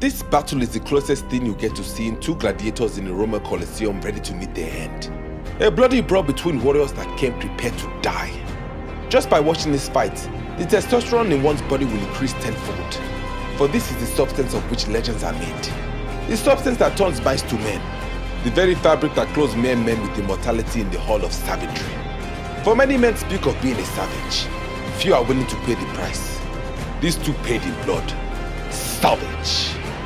This battle is the closest thing you get to seeing two gladiators in the Roman Colosseum ready to meet their end. A bloody brawl between warriors that came prepared to die. Just by watching this fight, the testosterone in one's body will increase tenfold. For this is the substance of which legends are made. The substance that turns mice to men. The very fabric that clothes mere men with immortality in the hall of savagery. For many men speak of being a savage. Few are willing to pay the price. These two paid in blood. Savage.